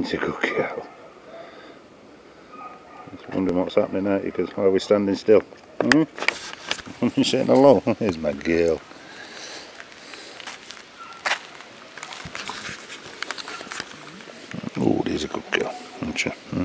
It's a good girl. Just wondering what's happening out here because why are we standing still? Hmm? I'm saying hello. Here's my girl. Oh, there's a good girl, aren't you? Hmm?